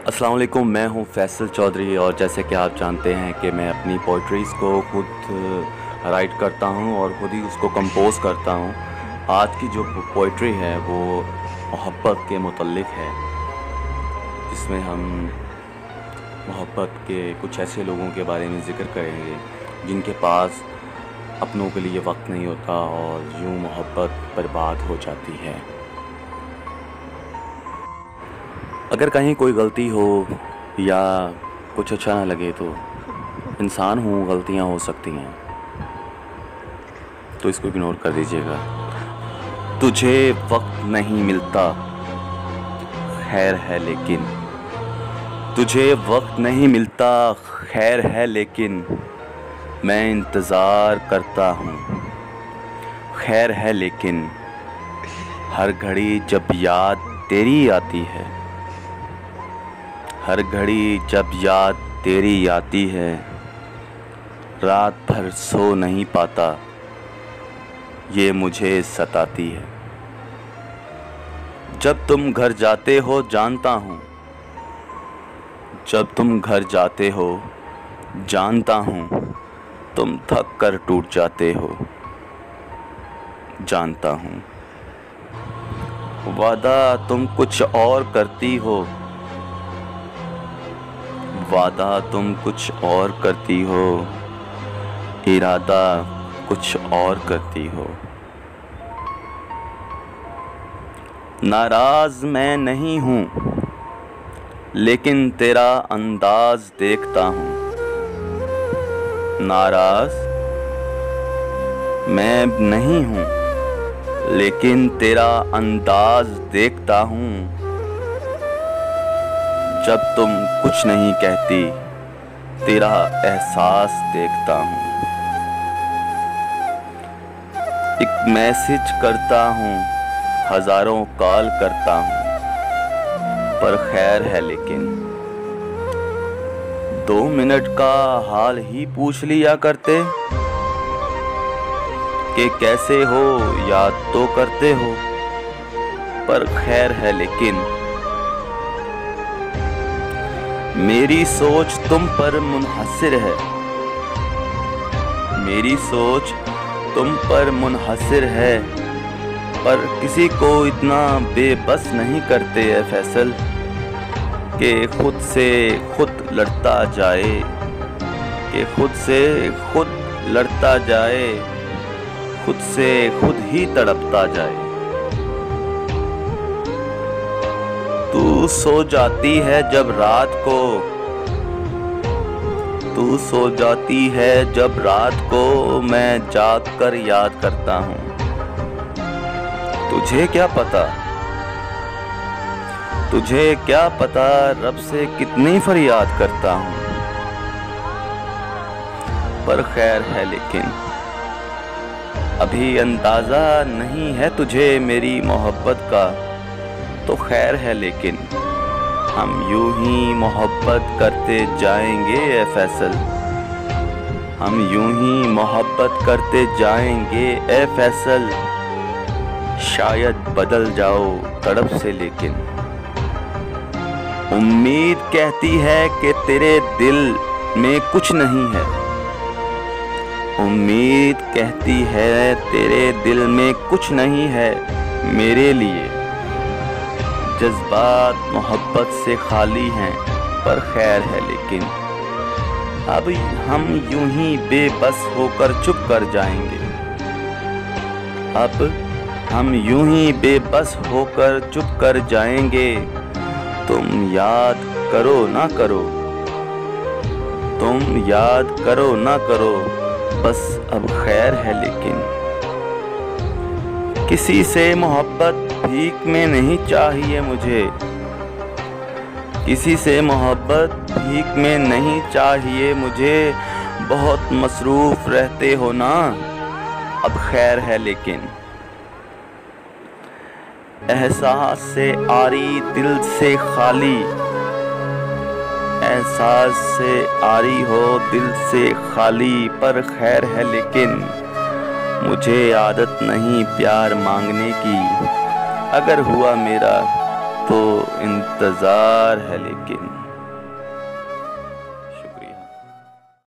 अस्सलाम वालेकुम, मैं हूँ फैसल चौधरी और जैसे कि आप जानते हैं कि मैं अपनी पोइट्रीज़ को खुद राइट करता हूँ और ख़ुद ही उसको कंपोज करता हूँ। आज की जो पोइट्री है वो मोहब्बत के मतलब है, जिसमें हम मोहब्बत के कुछ ऐसे लोगों के बारे में ज़िक्र करेंगे जिनके पास अपनों के लिए वक्त नहीं होता और यूँ मोहब्बत बर्बाद हो जाती है। अगर कहीं कोई गलती हो या कुछ अच्छा ना लगे तो इंसान हूँ, गलतियाँ हो सकती हैं। तो इसको इग्नोर कर दीजिएगा। तुझे वक्त नहीं मिलता। खैर है लेकिन। तुझे वक्त नहीं मिलता। खैर है लेकिन। मैं इंतज़ार करता हूँ। खैर है लेकिन। हर घड़ी जब याद तेरी आती है। हर घड़ी जब याद तेरी आती है, रात भर सो नहीं पाता, ये मुझे सताती है। जब तुम घर जाते हो, जानता हूँ। जब तुम घर जाते हो, जानता हूँ। तुम थक कर टूट जाते हो, जानता हूँ। वादा तुम कुछ और करती हो वादा तुम कुछ और करती हो। इरादा कुछ और करती हो। नाराज़ मैं नहीं हूँ, लेकिन तेरा अंदाज देखता हूँ। नाराज़ मैं नहीं हूँ, लेकिन तेरा अंदाज देखता हूँ। जब तुम कुछ नहीं कहती, तेरा एहसास देखता हूँ। एक मैसेज करता हूँ, हज़ारों कॉल करता हूँ, पर खैर है लेकिन दो मिनट का हाल ही पूछ लिया करते कि कैसे हो याद तो करते हो, पर खैर है लेकिन मेरी सोच तुम पर मुनहसर है। मेरी सोच तुम पर मुनहसर है। पर किसी को इतना बेबस नहीं करते है फैसल कि खुद से खुद लड़ता जाए, कि खुद से खुद लड़ता जाए, खुद से खुद ही तड़पता जाए। तू सो जाती है जब रात को। तू सो जाती है जब रात को, मैं जाग कर याद करता हूँ। तुझे क्या पता? तुझे क्या पता रब से कितनी फरियाद करता हूँ? पर खैर है लेकिन, अभी अंदाज़ा नहीं है तुझे मेरी मोहब्बत का। तो खैर है, लेकिन हम यूँ ही मोहब्बत करते जाएँगे ए फैसल। हम यूँ ही मोहब्बत करते जाएँगे ए फैसल। शायद बदल जाओ तड़प से, लेकिन उम्मीद कहती है कि तेरे दिल में कुछ नहीं है। उम्मीद कहती है तेरे दिल में कुछ नहीं है मेरे लिए। जज्बात मोहब्बत से खाली हैं, पर खैर है लेकिन। अब हम यूँ ही बेबस होकर चुप कर जाएँगे। अब हम यूँ ही बेबस होकर चुप कर जाएँगे। तुम याद करो ना करो। तुम याद करो ना करो। बस अब खैर है लेकिन। किसी से मोहब्बत भीख में नहीं चाहिए मुझे। किसी से मोहब्बत भीख में नहीं चाहिए मुझे। बहुत मसरूफ़ रहते हो ना? अब खैर है लेकिन। एहसास से आरी, दिल से खाली। एहसास से आरी हो, दिल से खाली। पर खैर है लेकिन मुझे आदत नहीं प्यार मांगने की। अगर हुआ मेरा तो इंतज़ार है लेकिन।